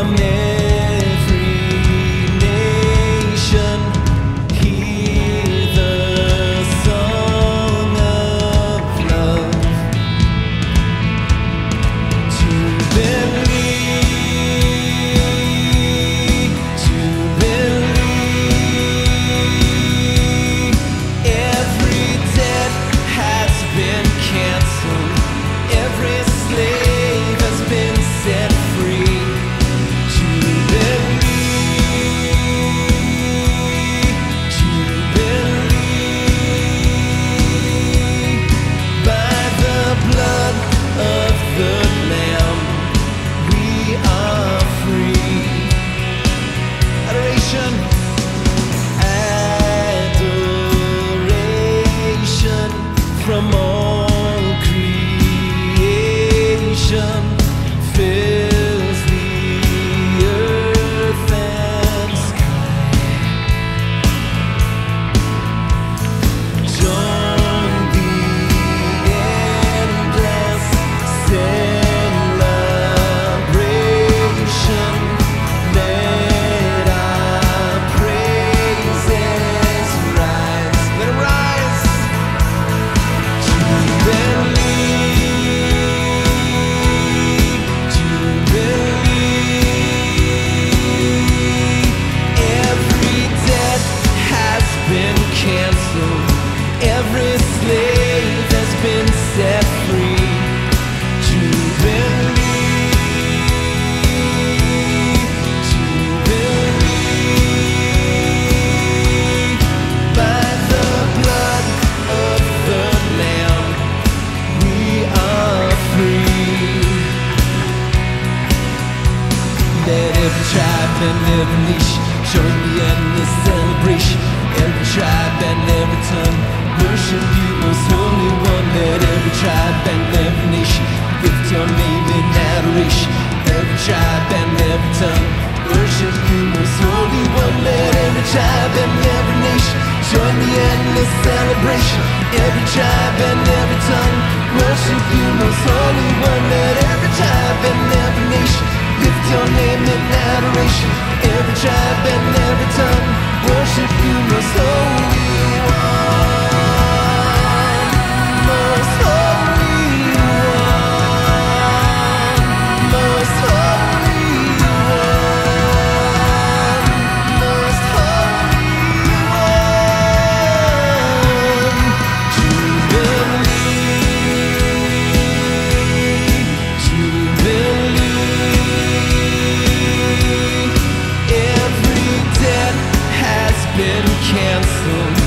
from there. And every niche, showing the endless celebration. Every tribe and every tongue worship you, most holy one. Let every tribe and every nation lift your name in adoration. Every tribe and every tongue worship you, most holy one. Let every tribe and every nation join the endless celebration. Every tribe and every tongue worship you, most holy one. Let every tribe and every your name in adoration. Every tribe and every tongue worship you, most holy canceled.